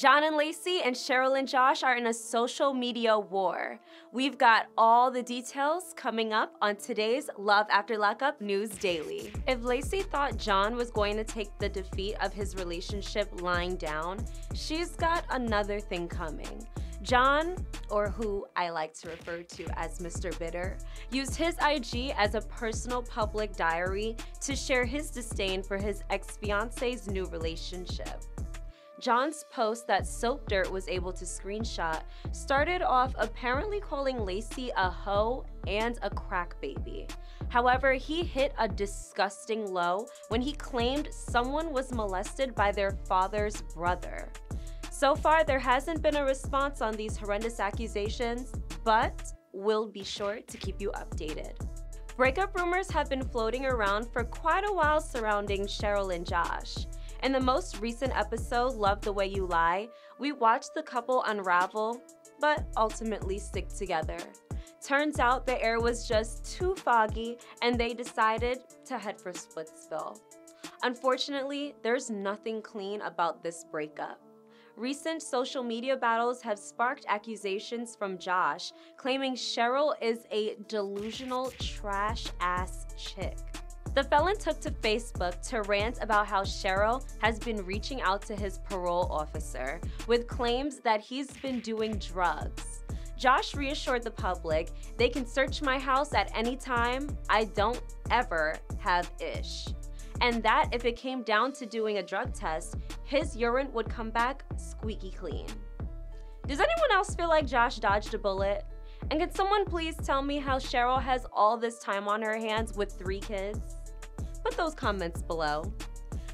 John and Lacey and Cheryl and Josh are in a social media war. We've got all the details coming up on today's Love After Lockup News Daily. If Lacey thought John was going to take the defeat of his relationship lying down, she's got another thing coming. John, or who I like to refer to as Mr. Bitter, used his IG as a personal public diary to share his disdain for his ex fiance's new relationship. John's post that Soap Dirt was able to screenshot started off apparently calling Lacey a hoe and a crack baby. However, he hit a disgusting low when he claimed someone was molested by their father's brother. So far, there hasn't been a response on these horrendous accusations, but we'll be sure to keep you updated. Breakup rumors have been floating around for quite a while surrounding Cheryl and Josh. In the most recent episode, Love the Way You Lie, we watched the couple unravel, but ultimately stick together. Turns out the air was just too foggy and they decided to head for Splitsville. Unfortunately, there's nothing clean about this breakup. Recent social media battles have sparked accusations from Josh, claiming Cheryl is a delusional trash ass chick. The felon took to Facebook to rant about how Cheryl has been reaching out to his parole officer with claims that he's been doing drugs. Josh reassured the public they can search my house at any time. I don't ever have ish. And that if it came down to doing a drug test, his urine would come back squeaky clean. Does anyone else feel like Josh dodged a bullet? And can someone please tell me how Cheryl has all this time on her hands with three kids? Those comments below.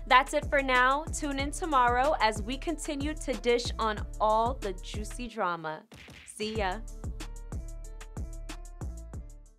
That's it for now. Tune in tomorrow as we continue to dish on all the juicy drama. See ya.